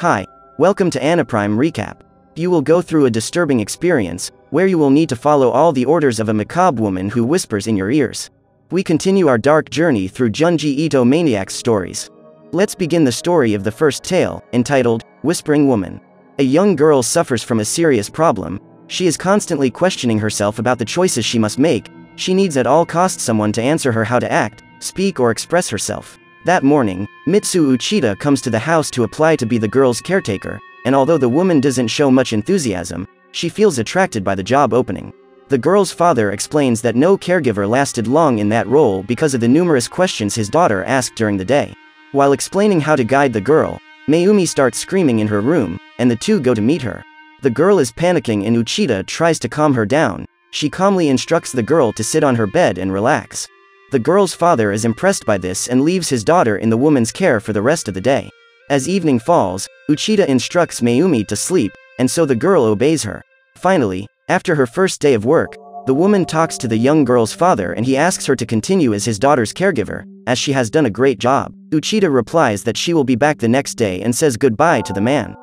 Hi, welcome to AniPrime Recap. You will go through a disturbing experience, where you will need to follow all the orders of a macabre woman who whispers in your ears. We continue our dark journey through Junji Ito Maniac's stories. Let's begin the story of the first tale, entitled, Whispering Woman. A young girl suffers from a serious problem, she is constantly questioning herself about the choices she must make, she needs at all costs someone to answer her how to act, speak or express herself. That morning, Mitsu Uchida comes to the house to apply to be the girl's caretaker, and although the woman doesn't show much enthusiasm, she feels attracted by the job opening. The girl's father explains that no caregiver lasted long in that role because of the numerous questions his daughter asked during the day. While explaining how to guide the girl, Mayumi starts screaming in her room, and the two go to meet her. The girl is panicking and Uchida tries to calm her down, she calmly instructs the girl to sit on her bed and relax. The girl's father is impressed by this and leaves his daughter in the woman's care for the rest of the day. As evening falls, Uchida instructs Mayumi to sleep, and so the girl obeys her. Finally, after her first day of work, the woman talks to the young girl's father and he asks her to continue as his daughter's caregiver, as she has done a great job. Uchida replies that she will be back the next day and says goodbye to the man.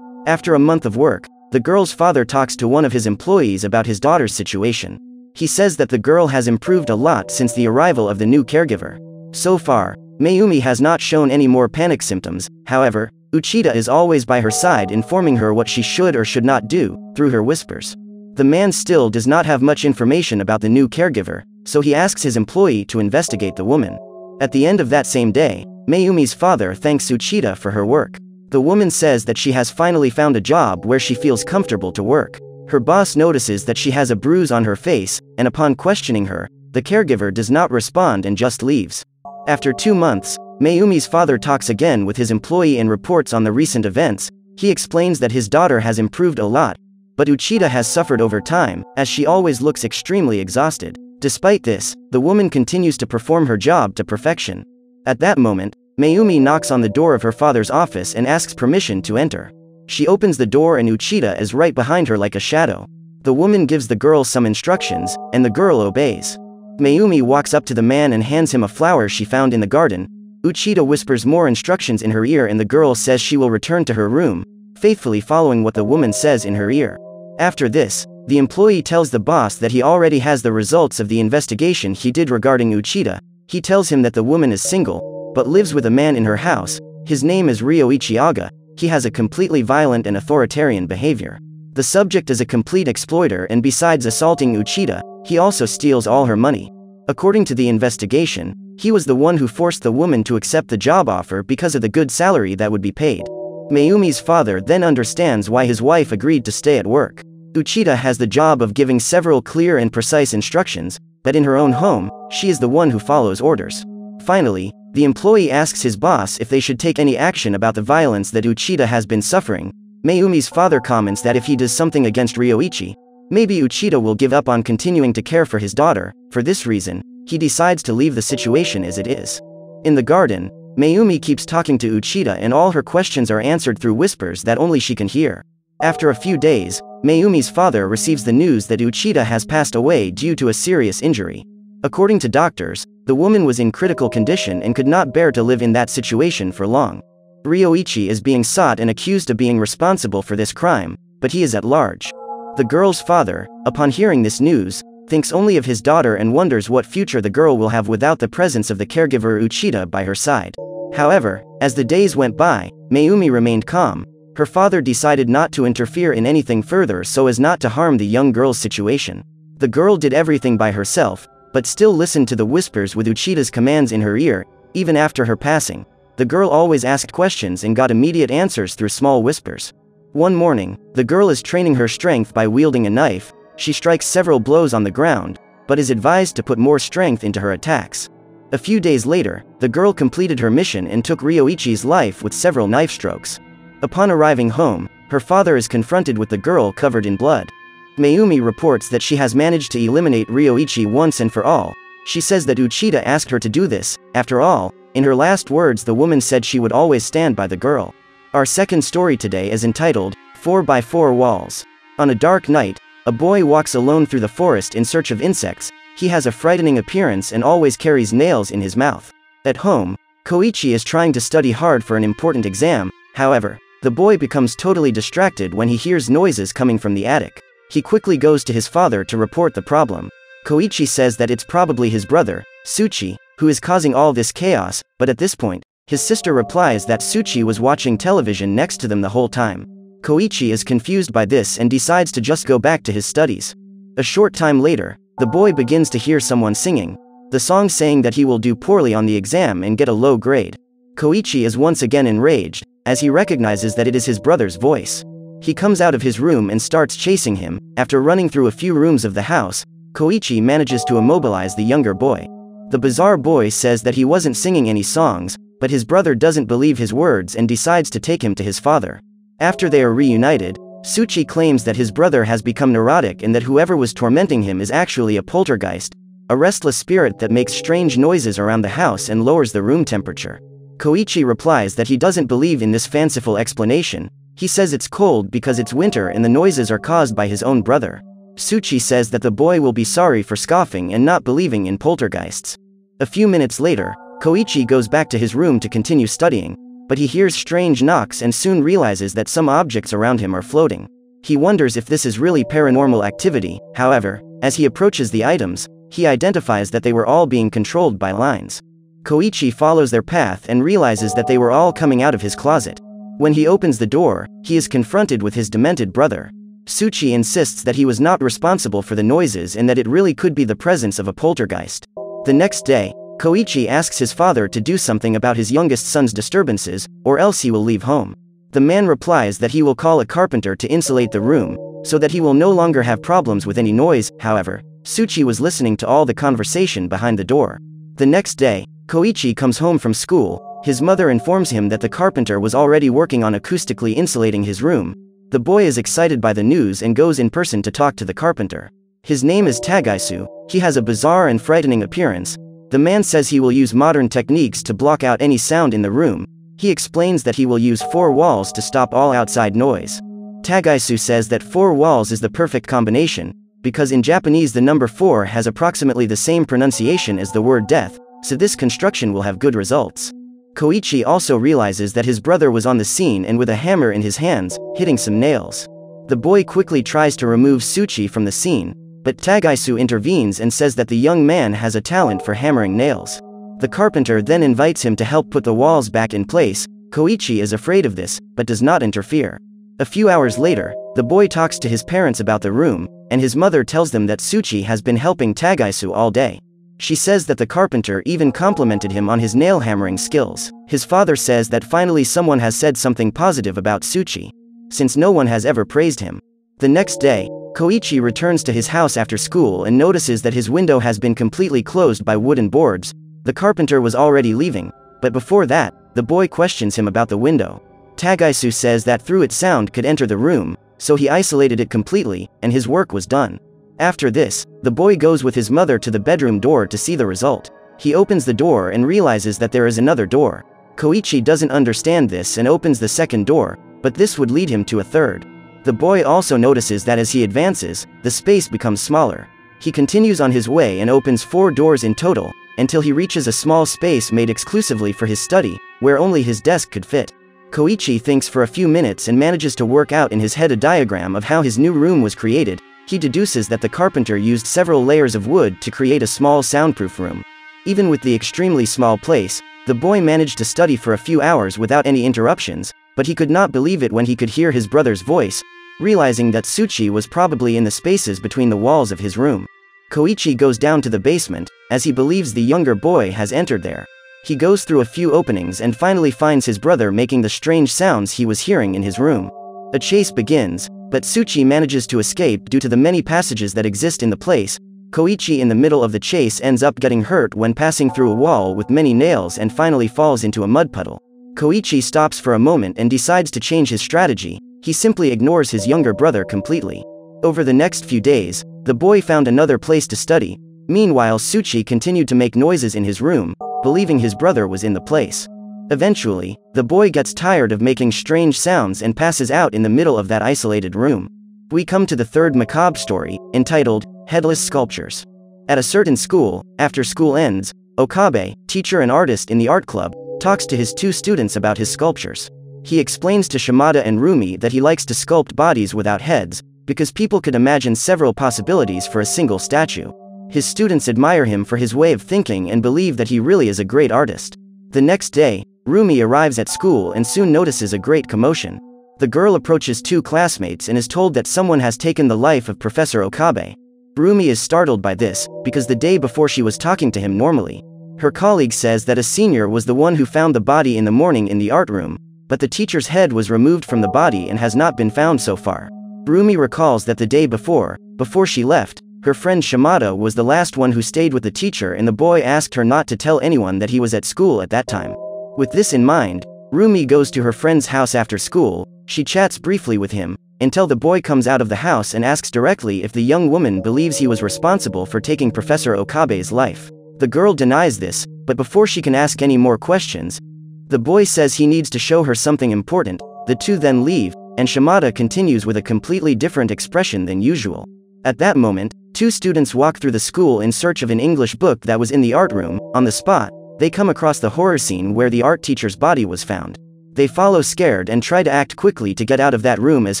After a month of work, the girl's father talks to one of his employees about his daughter's situation. He says that the girl has improved a lot since the arrival of the new caregiver. So far, Mayumi has not shown any more panic symptoms, however, Uchida is always by her side informing her what she should or should not do, through her whispers. The man still does not have much information about the new caregiver, so he asks his employee to investigate the woman. At the end of that same day, Mayumi's father thanks Uchida for her work. The woman says that she has finally found a job where she feels comfortable to work. Her boss notices that she has a bruise on her face, and upon questioning her, the caregiver does not respond and just leaves. After two months, Mayumi's father talks again with his employee and reports on the recent events. He explains that his daughter has improved a lot, but Uchida has suffered over time, as she always looks extremely exhausted. Despite this, the woman continues to perform her job to perfection. At that moment, Mayumi knocks on the door of her father's office and asks permission to enter. She opens the door and Uchida is right behind her like a shadow. The woman gives the girl some instructions, and the girl obeys. Mayumi walks up to the man and hands him a flower she found in the garden. Uchida whispers more instructions in her ear and the girl says she will return to her room, faithfully following what the woman says in her ear. After this, the employee tells the boss that he already has the results of the investigation he did regarding Uchida. He tells him that the woman is single, but lives with a man in her house. His name is Ryoichi Aga, he has a completely violent and authoritarian behavior. The subject is a complete exploiter and besides assaulting Uchida, he also steals all her money. According to the investigation, he was the one who forced the woman to accept the job offer because of the good salary that would be paid. Mayumi's father then understands why his wife agreed to stay at work. Uchida has the job of giving several clear and precise instructions, but in her own home, she is the one who follows orders. Finally, the employee asks his boss if they should take any action about the violence that Uchida has been suffering. Mayumi's father comments that if he does something against Ryoichi, maybe Uchida will give up on continuing to care for his daughter, for this reason, he decides to leave the situation as it is. In the garden, Mayumi keeps talking to Uchida and all her questions are answered through whispers that only she can hear. After a few days, Mayumi's father receives the news that Uchida has passed away due to a serious injury. According to doctors, the woman was in critical condition and could not bear to live in that situation for long. Ryoichi is being sought and accused of being responsible for this crime, but he is at large. The girl's father, upon hearing this news, thinks only of his daughter and wonders what future the girl will have without the presence of the caregiver Uchida by her side. However, as the days went by, Mayumi remained calm. Her father decided not to interfere in anything further so as not to harm the young girl's situation. The girl did everything by herself, but still listened to the whispers with Uchida's commands in her ear, even after her passing. The girl always asked questions and got immediate answers through small whispers. One morning, the girl is training her strength by wielding a knife, she strikes several blows on the ground, but is advised to put more strength into her attacks. A few days later, the girl completed her mission and took Ryoichi's life with several knife strokes. Upon arriving home, her father is confronted with the girl covered in blood. Mayumi reports that she has managed to eliminate Ryoichi once and for all. She says that Uchida asked her to do this, after all, in her last words the woman said she would always stand by the girl. Our second story today is entitled, 4 by 4 Walls. On a dark night, a boy walks alone through the forest in search of insects, he has a frightening appearance and always carries nails in his mouth. At home, Koichi is trying to study hard for an important exam, however, The boy becomes totally distracted when he hears noises coming from the attic. He quickly goes to his father to report the problem. Koichi says that it's probably his brother, Suchi, who is causing all this chaos, but at this point, his sister replies that Suchi was watching television next to them the whole time. Koichi is confused by this and decides to just go back to his studies. A short time later, the boy begins to hear someone singing, the song saying that he will do poorly on the exam and get a low grade. Koichi is once again enraged, as he recognizes that it is his brother's voice. He comes out of his room and starts chasing him. After running through a few rooms of the house, Koichi manages to immobilize the younger boy. The bizarre boy says that he wasn't singing any songs, but his brother doesn't believe his words and decides to take him to his father. After they are reunited, Suchi claims that his brother has become neurotic and that whoever was tormenting him is actually a poltergeist, a restless spirit that makes strange noises around the house and lowers the room temperature. Koichi replies that he doesn't believe in this fanciful explanation, he says it's cold because it's winter and the noises are caused by his own brother. Suchi says that the boy will be sorry for scoffing and not believing in poltergeists. A few minutes later, Koichi goes back to his room to continue studying, but he hears strange knocks and soon realizes that some objects around him are floating. He wonders if this is really paranormal activity, however, as he approaches the items, he identifies that they were all being controlled by lines. Koichi follows their path and realizes that they were all coming out of his closet. When he opens the door, he is confronted with his demented brother. Suchi insists that he was not responsible for the noises and that it really could be the presence of a poltergeist. The next day, Koichi asks his father to do something about his youngest son's disturbances, or else he will leave home. The man replies that he will call a carpenter to insulate the room, so that he will no longer have problems with any noise, however, Suchi was listening to all the conversation behind the door. The next day, Koichi comes home from school, his mother informs him that the carpenter was already working on acoustically insulating his room. The boy is excited by the news and goes in person to talk to the carpenter. His name is Tagaisu, he has a bizarre and frightening appearance, the man says he will use modern techniques to block out any sound in the room. He explains that he will use four walls to stop all outside noise. Tagaisu says that four walls is the perfect combination, because in Japanese the number four has approximately the same pronunciation as the word death, so this construction will have good results. Koichi also realizes that his brother was on the scene and with a hammer in his hands, hitting some nails. The boy quickly tries to remove Suchi from the scene, but Tagaisu intervenes and says that the young man has a talent for hammering nails. The carpenter then invites him to help put the walls back in place, Koichi is afraid of this, but does not interfere. A few hours later, the boy talks to his parents about the room, and his mother tells them that Suchi has been helping Tagaisu all day. She says that the carpenter even complimented him on his nail hammering skills. His father says that finally someone has said something positive about Suchi. Since no one has ever praised him. The next day, Koichi returns to his house after school and notices that his window has been completely closed by wooden boards. The carpenter was already leaving, but before that, the boy questions him about the window. Tagaisu says that through it sound could enter the room, so he isolated it completely, and his work was done. After this, the boy goes with his mother to the bedroom door to see the result. He opens the door and realizes that there is another door. Koichi doesn't understand this and opens the second door, but this would lead him to a third. The boy also notices that as he advances, the space becomes smaller. He continues on his way and opens four doors in total, until he reaches a small space made exclusively for his study, where only his desk could fit. Koichi thinks for a few minutes and manages to work out in his head a diagram of how his new room was created. He deduces that the carpenter used several layers of wood to create a small soundproof room. Even with the extremely small place, the boy managed to study for a few hours without any interruptions, but he could not believe it when he could hear his brother's voice, realizing that Suchi was probably in the spaces between the walls of his room. Koichi goes down to the basement, as he believes the younger boy has entered there. He goes through a few openings and finally finds his brother making the strange sounds he was hearing in his room. A chase begins, but Suchi manages to escape due to the many passages that exist in the place. Koichi in the middle of the chase ends up getting hurt when passing through a wall with many nails and finally falls into a mud puddle. Koichi stops for a moment and decides to change his strategy, he simply ignores his younger brother completely. Over the next few days, the boy found another place to study. Meanwhile Suchi continued to make noises in his room, believing his brother was in the place. Eventually, the boy gets tired of making strange sounds and passes out in the middle of that isolated room. We come to the third macabre story, entitled, Headless Sculptures. At a certain school, after school ends, Okabe, teacher and artist in the art club, talks to his two students about his sculptures. He explains to Shimada and Rumi that he likes to sculpt bodies without heads, because people could imagine several possibilities for a single statue. His students admire him for his way of thinking and believe that he really is a great artist. The next day, Rumi arrives at school and soon notices a great commotion. The girl approaches two classmates and is told that someone has taken the life of Professor Okabe. Rumi is startled by this, because the day before she was talking to him normally. Her colleague says that a senior was the one who found the body in the morning in the art room, but the teacher's head was removed from the body and has not been found so far. Rumi recalls that the day before, before she left, her friend Shimada was the last one who stayed with the teacher and the boy asked her not to tell anyone that he was at school at that time. With this in mind, Rumi goes to her friend's house after school, she chats briefly with him, until the boy comes out of the house and asks directly if the young woman believes he was responsible for taking Professor Okabe's life. The girl denies this, but before she can ask any more questions, the boy says he needs to show her something important, the two then leave, and Shimada continues with a completely different expression than usual. At that moment, two students walk through the school in search of an English book that was in the art room, on the spot, they come across the horror scene where the art teacher's body was found. They follow scared and try to act quickly to get out of that room as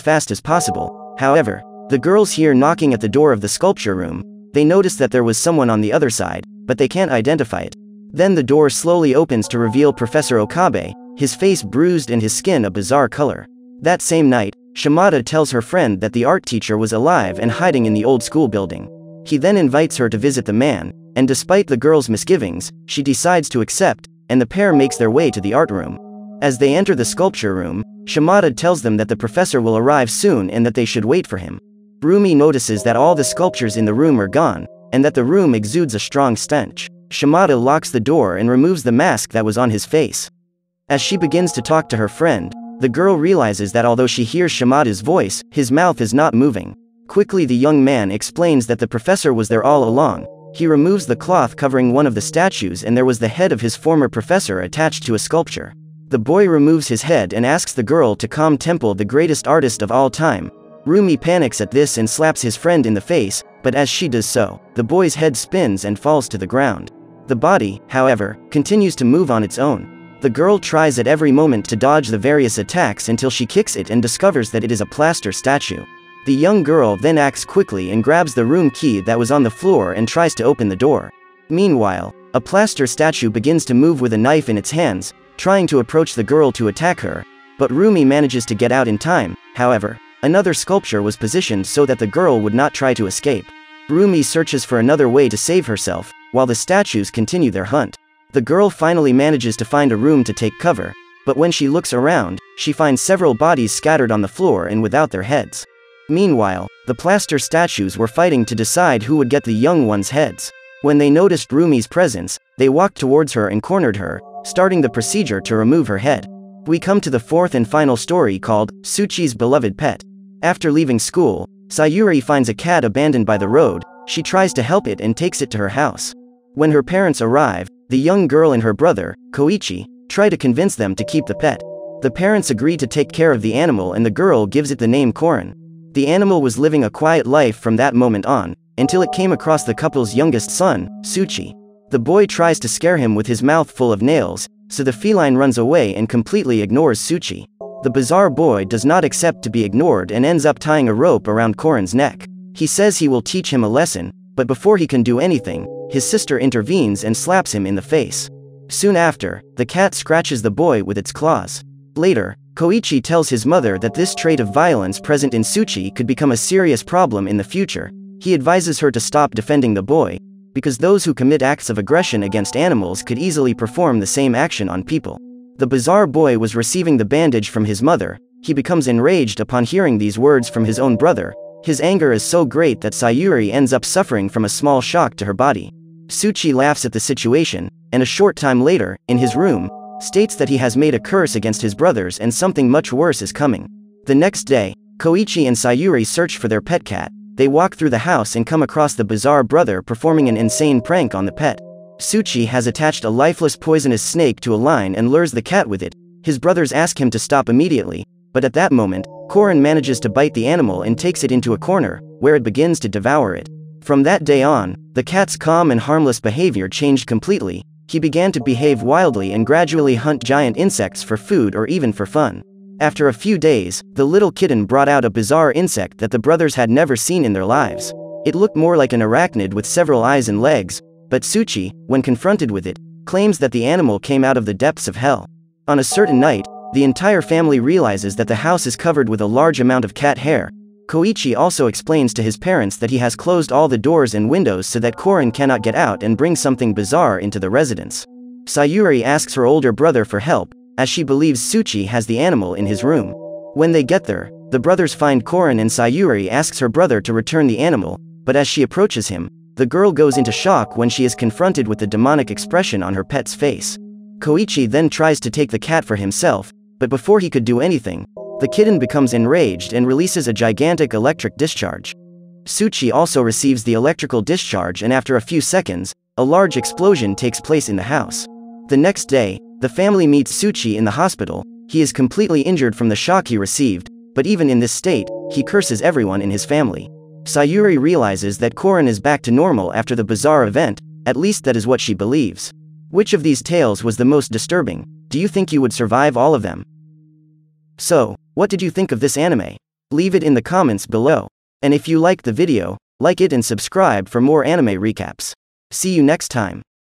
fast as possible. However, the girls hear knocking at the door of the sculpture room. They notice that there was someone on the other side, but they can't identify it. Then the door slowly opens to reveal Professor Okabe, his face bruised and his skin a bizarre color. That same night, Shimada tells her friend that the art teacher was alive and hiding in the old school building. He then invites her to visit the man, and despite the girl's misgivings, she decides to accept, and the pair makes their way to the art room. As they enter the sculpture room, Shimada tells them that the professor will arrive soon and that they should wait for him. Rumi notices that all the sculptures in the room are gone, and that the room exudes a strong stench. Shimada locks the door and removes the mask that was on his face. As she begins to talk to her friend, the girl realizes that although she hears Shimada's voice, his mouth is not moving. Quickly the young man explains that the professor was there all along, he removes the cloth covering one of the statues and there was the head of his former professor attached to a sculpture. The boy removes his head and asks the girl to calm Temple the greatest artist of all time. Rumi panics at this and slaps his friend in the face, but as she does so, the boy's head spins and falls to the ground. The body, however, continues to move on its own. The girl tries at every moment to dodge the various attacks until she kicks it and discovers that it is a plaster statue. The young girl then acts quickly and grabs the room key that was on the floor and tries to open the door. Meanwhile, a plaster statue begins to move with a knife in its hands, trying to approach the girl to attack her, but Rumi manages to get out in time, however, another sculpture was positioned so that the girl would not try to escape. Rumi searches for another way to save herself, while the statues continue their hunt. The girl finally manages to find a room to take cover, but when she looks around, she finds several bodies scattered on the floor and without their heads. Meanwhile, the plaster statues were fighting to decide who would get the young ones' heads. When they noticed Rumi's presence, they walked towards her and cornered her, starting the procedure to remove her head. We come to the fourth and final story called Suchi's Beloved Pet. After leaving school, Sayuri finds a cat abandoned by the road, she tries to help it and takes it to her house. When her parents arrive, the young girl and her brother, Koichi, try to convince them to keep the pet. The parents agree to take care of the animal and the girl gives it the name Korin. The animal was living a quiet life from that moment on, until it came across the couple's youngest son, Suchi. The boy tries to scare him with his mouth full of nails, so the feline runs away and completely ignores Suchi. The bizarre boy does not accept to be ignored and ends up tying a rope around Korin's neck. He says he will teach him a lesson, but before he can do anything, his sister intervenes and slaps him in the face. Soon after, the cat scratches the boy with its claws. Later, Koichi tells his mother that this trait of violence present in Suchi could become a serious problem in the future. He advises her to stop defending the boy, because those who commit acts of aggression against animals could easily perform the same action on people. The bizarre boy was receiving the bandage from his mother, he becomes enraged upon hearing these words from his own brother. His anger is so great that Sayuri ends up suffering from a small shock to her body. Suchi laughs at the situation, and a short time later, in his room, states that he has made a curse against his brothers and something much worse is coming. The next day, Koichi and Sayuri search for their pet cat. They walk through the house and come across the bizarre brother performing an insane prank on the pet. Suchi has attached a lifeless poisonous snake to a line and lures the cat with it. His brothers ask him to stop immediately, but at that moment, Korin manages to bite the animal and takes it into a corner, where it begins to devour it. From that day on, the cat's calm and harmless behavior changed completely, he began to behave wildly and gradually hunt giant insects for food or even for fun. After a few days, the little kitten brought out a bizarre insect that the brothers had never seen in their lives. It looked more like an arachnid with several eyes and legs, but Suchi, when confronted with it, claims that the animal came out of the depths of hell. On a certain night, the entire family realizes that the house is covered with a large amount of cat hair. Koichi also explains to his parents that he has closed all the doors and windows so that Korin cannot get out and bring something bizarre into the residence. Sayuri asks her older brother for help, as she believes Suchi has the animal in his room. When they get there, the brothers find Korin and Sayuri asks her brother to return the animal, but as she approaches him, the girl goes into shock when she is confronted with the demonic expression on her pet's face. Koichi then tries to take the cat for himself, but before he could do anything, the kitten becomes enraged and releases a gigantic electric discharge. Suchi also receives the electrical discharge and after a few seconds, a large explosion takes place in the house. The next day, the family meets Suchi in the hospital, he is completely injured from the shock he received, but even in this state, he curses everyone in his family. Sayuri realizes that Korin is back to normal after the bizarre event, at least that is what she believes. Which of these tales was the most disturbing? Do you think you would survive all of them? So, what did you think of this anime? Leave it in the comments below. And if you liked the video, like it and subscribe for more anime recaps. See you next time.